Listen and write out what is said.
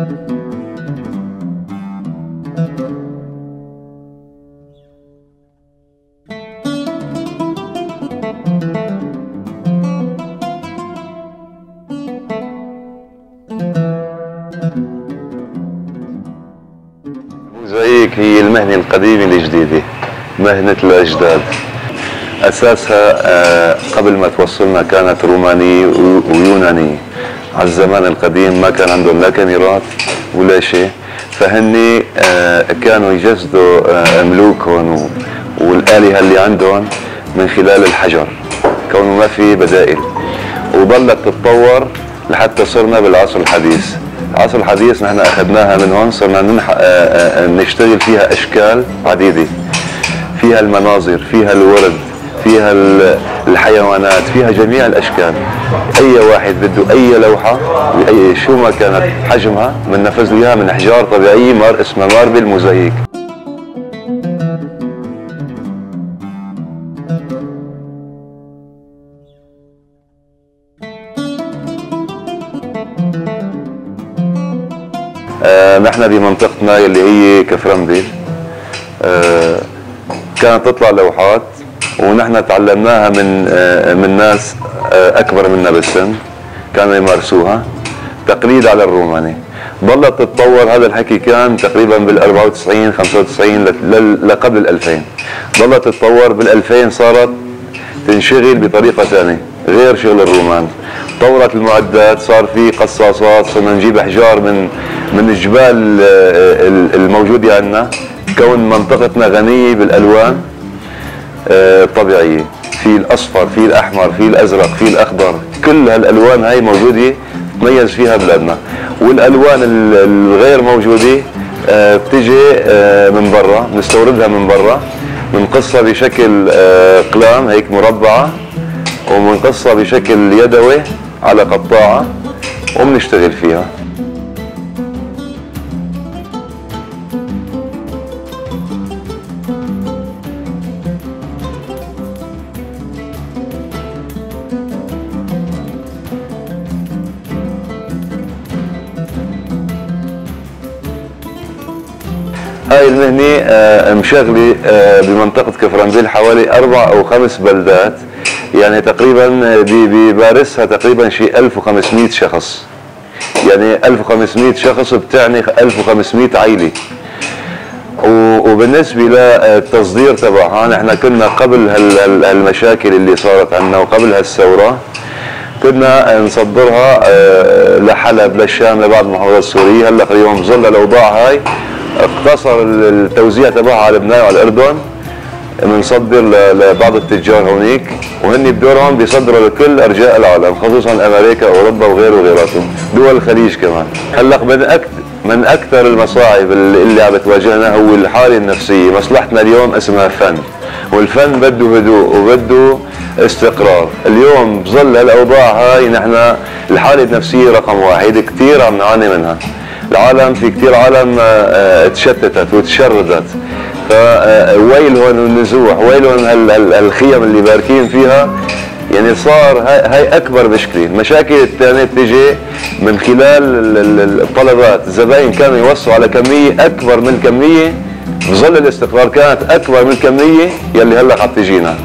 الموزاييك هي المهنة القديمة الجديدة مهنة الأجداد. أساسها آه، قبل ما توصلنا كانت رومانية ويونانية. على الزمان القديم ما كان عندهم لا كاميرات ولا شيء. فهني آه، كانوا يجسدوا آه، ملوكهم والآلهة اللي عندهم من خلال الحجر. كونه ما في بدائل. وظلت تتطور لحتى صرنا بالعصر الحديث. العصر الحديث نحن أخذناها من هون صرنا ننح... نشتغل فيها أشكال عديدة. فيها المناظر فيها الورد. فيها الحيوانات فيها جميع الأشكال. أي واحد بده أي لوحة باي شو ما كانت حجمها بننفذ له اياها من إحجار طبيعيه مار اسمها ماربل موزاييك آه نحن بمنطقتنا اللي هي كفرندل آه كانت تطلع لوحات. ونحن تعلمناها من آه من ناس آه أكبر منا بالسن كانوا يمارسوها تقليد على الروماني. ظلت تتطور هذا الحكي كان تقريبا بال 94 95 لقبل ال 2000 ظلت تتطور بال 2000 صارت تنشغل بطريقة ثانية غير شغل الرومان. طورت المعدات صار في قصاصات صرنا نجيب أحجار من من الجبال آه، الموجودة عندنا. كون منطقتنا غنية بالألوان. آه، في الأصفر في الأحمر في الأزرق في الأخضر. كل هالألوان هاي موجودة تميز فيها بلادنا. والألوان الغير موجودة آه، بتجي من برا بنستوردها من برا. بنقصها بشكل اقلام هيك مربعة. وبنقصها بشكل يدوي على قطاعة. وبنشتغل فيها. هاي المهنة آه، مشغلة آه، بمنطقة كفرنزيل حوالي أربع أو خمس بلدات. يعني تقريبا بيمارسها تقريبا شيء 1500 شخص. يعني 1500 شخص بتعني 1500 عائلة وبالنسبة للتصدير تبعها نحن كنا قبل هالمشاكل اللي صارت عندنا وقبل هالثورة كنا نصدرها آه، لحلب للشام لبعض المحافظات السورية. هلأ اليوم بظل الأوضاع هاي. اقتصر التوزيع تبعها على لبنان وعلى الاردن بنصدر لبعض التجار هونيك وهن بدورهم بيصدروا لكل أرجاء العالم خصوصا أمريكا أوروبا وغيره وغيراتهم دول الخليج كمان. هلأ من أكثر من أكثر المصاعب اللي عم بتواجهنا هو الحالة النفسية مصلحتنا اليوم اسمها فن والفن بده هدوء وبده استقرار. اليوم بظل هالأوضاع هاي نحن الحالة النفسية رقم واحد كثير عم نعاني منها. العالم في كثير عالم آه، آه، تشتتت وتشردت. فويلهم النزوح ويلهم الخيم اللي باركين فيها. يعني صار هاي, أكبر مشكلة، المشاكل الثانية بتجي من خلال الطلبات، الزباين كانوا يوصوا على كمية أكبر من كميه بظل الاستقرار كانت أكبر من الكمية يلي هلأ حتجينا